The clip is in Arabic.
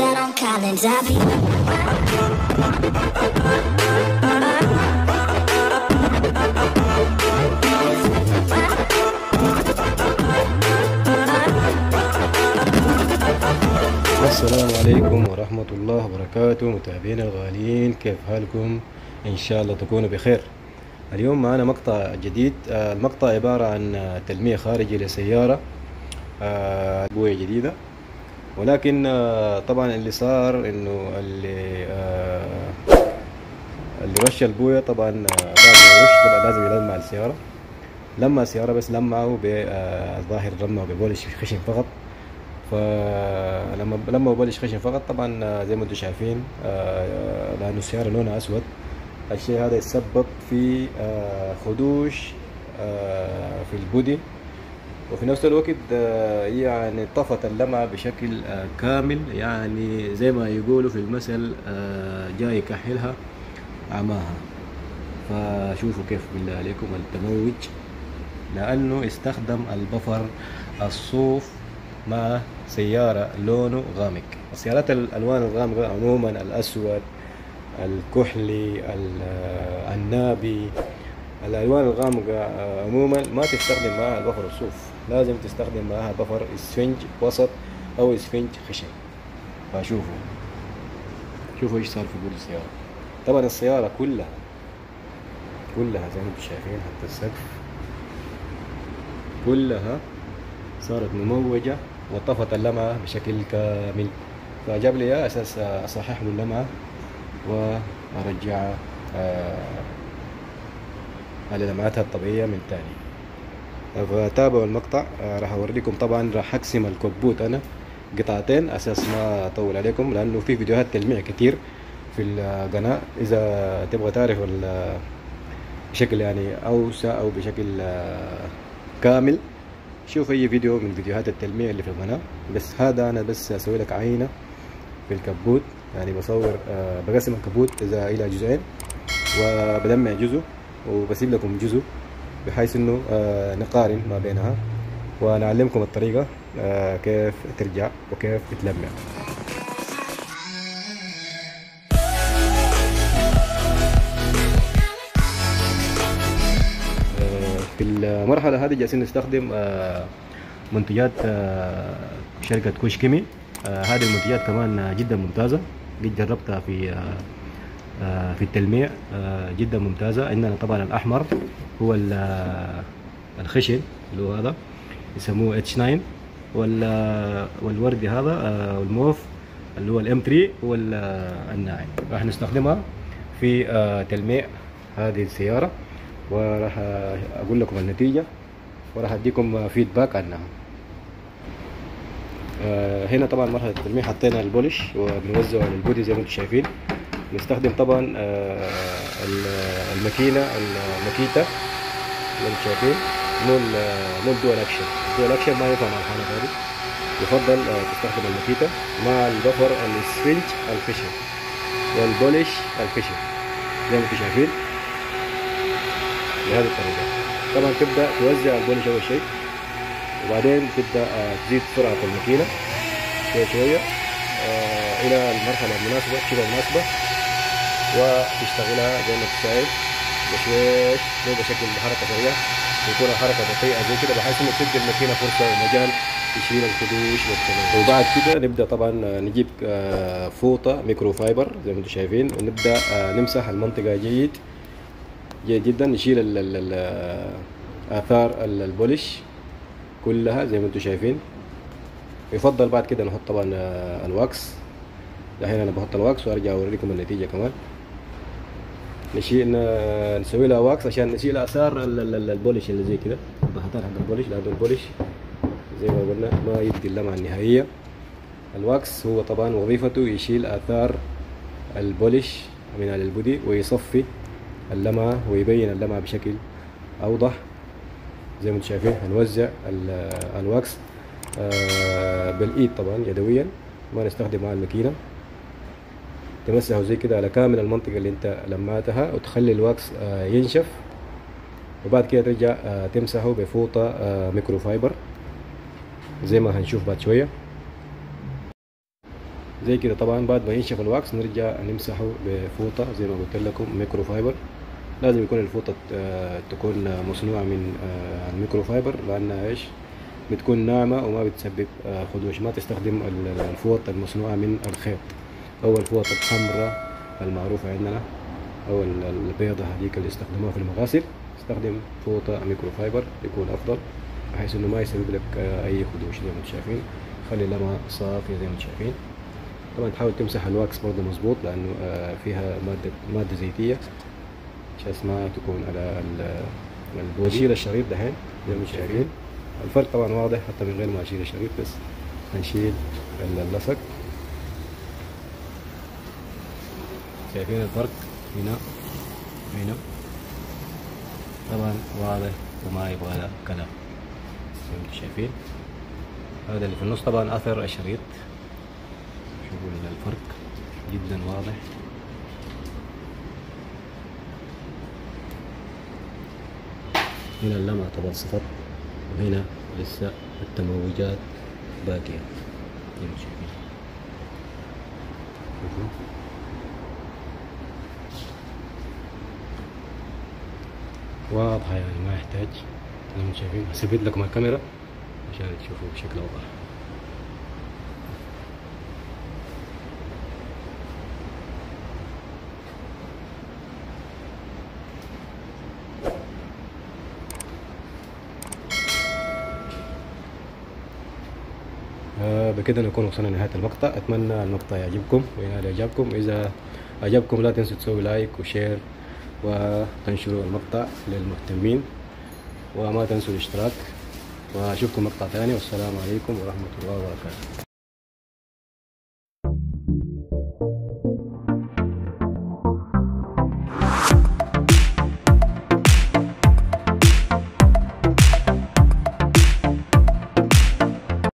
on Collins. I'll be. السلام عليكم ورحمة الله وبركاته متابعينا الغاليين كيف حالكم إن شاء الله تكونوا بخير اليوم معنا مقطع جديد آه، المقطع عبارة عن آه، تلميع خارجي لسيارة آه، بوية جديدة ولكن آه، طبعا اللي صار إنه اللي آه، اللي رش البوية طبعا آه، بعد ما يرش طبعا لازم يلمع السيارة. لما السيارة بس لمعه بظاهر لمعه ببولش خشن فقط. فلما لما ببلش خشن فقط طبعا زي ما أنتم شايفين لأنه السيارة لونها أسود. الشيء هذا يتسبب في خدوش في البودي. وفي نفس الوقت آه، يعني طفت اللمعة بشكل آه، كامل. يعني زي ما يقولوا في المثل آه، جاي يكحلها عماها. فشوفوا كيف بالله عليكم التموج. لأنه استخدم البفر الصوف مع سيارة لونه غامق. السيارات الألوان الغامقة عموما الأسود الكحلي ال- النابي الألوان الغامقة عموما ما تستخدم معها البفر الصوف لازم تستخدم معها بفر اسفنج وسط أو اسفنج خشن. فشوفوا. شوفوا إيش صار في بول السيارة. طبعا السيارة كلها كلها زي ما أنتم شايفين حتى السقف كلها صارت مموجة وطفت اللمعة بشكل كامل. فجاب لي إياه أساس أصحح له اللمعة وأرجعها آه، على لمعتها الطبيعية من تاني. فتابعوا المقطع. آه، راح أوريكم طبعا راح أقسم الكبوت أنا قطعتين أساس ما أطول عليكم لأنه في فيديوهات تلميع كتير في القناة. إذا تبغى تعرف بشكل يعني أوسع أو بشكل آه، كامل شوف أي فيديو من فيديوهات التلميع اللي في القناة. بس هذا أنا بس أسوي لك عينة في الكبوت يعني بصور آه، بقسم الكبوت إذا إلى جزئين وبلمع جزء وبسيب لكم جزء. بحيث إنه آه، نقارن ما بينها ونعلمكم الطريقة آه، كيف ترجع وكيف تلمع في المرحلة هذه جالسين نستخدم آه، منتجات آه، شركة كوشكيمي آه، هذه المنتجات كمان آه، جدا ممتازة قد جربتها في آه، آه، في التلميع آه، جدا ممتازة. عندنا طبعا الأحمر هو آه، الخشن اللي هو هذا يسموه اتش 9 وال- والوردي هذا آه، والموف اللي هو الإم 3 هو ال- آه، الناعم. راح نستخدمها في آه، تلميع هذه السيارة وراح أقول لكم النتيجة وراح أديكم feedback عنها. آه، هنا طبعا مرحلة التلميع حطينا ال polish وبنوزعه على ال body زي ما أنتم شايفين. نستخدم طبعا آه، ال- الماكينة الماكيتا ما أنتم شايفين مو مو ال dual action ال dual action ما ينفع مع الحالة هذه. يفضل آه، تستخدم الماكيتا مع البفر السفنج الخشن والبولش الخشن زي ما أنتم شايفين بهذه الطريقة. طبعا تبدأ توزع البولش أول شيء وبعدين تبدأ آه، تزيد سرعة الماكينة شوية شوية آه، إلى المرحلة المناسبة الشبه المناسبة وتشتغلها زي ما انت شايف بشويش مو بشكل حركة سريعة يكون الحركة بطيئة زي كده بحيث إنه تدي الماكينة فرصة ومجال تشيل الخدوش والتنين وبعد كده نبدأ طبعا آه، نجيب آه، فوطة micro fiber زي ما أنتم شايفين ونبدأ آه، نمسح المنطقة جيد جيد جدا نشيل ال ال آثار ال- ال polish كلها زي ما أنتم شايفين. يفضل بعد كده نحط طبعا ال wax. دحين أنا بحط ال wax وأرجع أوريكم النتيجة كمان. نشيل نسوي لها wax عشان نشيل آثار ال- ال- ال- ال polish اللي زي كده. البهتان حق ال polish لأنه ال polish زي ما قلنا ما يدي اللمعه النهائية. ال wax هو طبعا وظيفته يشيل آثار ال polish من على ال body ويصفي اللمعة ويبين اللمعة بشكل أوضح. زي ما أنتم شايفين هنوزع ال- ال wax آه، بالإيد طبعا يدويا. ما نستخدم مع الماكينة. تمسحه زي كده على كامل المنطقة اللي انت لمعتها وتخلي ال wax آه، ينشف. وبعد كده ترجع آه، تمسحه بفوطة آه، micro fiber زي ما هنشوف بعد شوية. زي كده طبعا بعد ما ينشف ال wax نرجع نمسحه بفوطة زي ما قلت لكم micro fiber لازم يكون الفوطة تكون مصنوعة من آه، ال micro fiber لأنها إيش؟ بتكون ناعمة وما بتسبب خدوش ما تستخدم ال- الفوط المصنوعة من الخيط. أو الفوط الحمراء المعروفة عندنا. أو ال- البيضة هذيك اللي يستخدموها في المغاسل. استخدم فوطة micro fiber يكون أفضل بحيث إنه ما يسبب لك آه، أي خدوش زي ما أنتم شايفين. خلي اللمعة صافية زي ما أنتم شايفين. طبعا تحاول تمسح ال wax برضه مظبوط لأنه آه، فيها مادة مادة زيتية. عشان ما تكون على ال- ال body نشيل الشريط دحين زي ما شايفين. الفرق طبعا واضح حتى من غير ما أشيل الشريط بس هنشيل اللصق. شايفين الفرق هنا؟ هنا. طبعا واضح وما يبغى له كلام. زي ما شايفين؟ هذا اللي في النص. طبعا أثر الشريط. شوفوا الفرق جدا واضح. هنا اللمعة طبعا صفر. وهنا لسه التموجات باقية. زي ما شايفين؟ واضحة يعني ما يحتاج. زي ما شايفين. هثبت لكم الكاميرا عشان تشوفوا بشكل أوضح. آه بكده نكون وصلنا لنهاية المقطع. أتمنى المقطع يعجبكم وينال إعجابكم. إذا أعجبكم لا تنسوا تسووا like و share وتنشروا المقطع للمهتمين وما تنسوا الاشتراك. وأشوفكم مقطع ثاني والسلام عليكم ورحمة الله وبركاته.